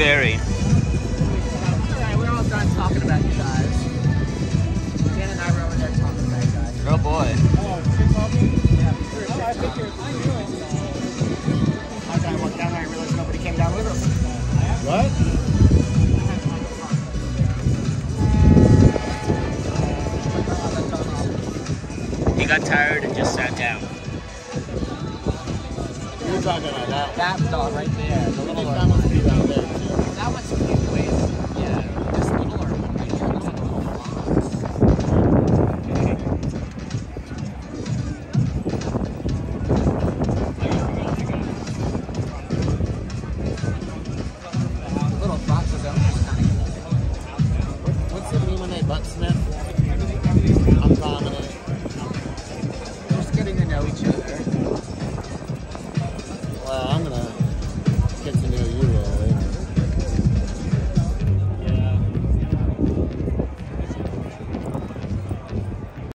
Very. Alright, we're all done talking about you guys. Dan and I were over there talking about you guys. Oh boy. As I walked down there, I realized nobody came down with us. What? He got tired and just sat down. You're talking about that. That dog right there, the little one.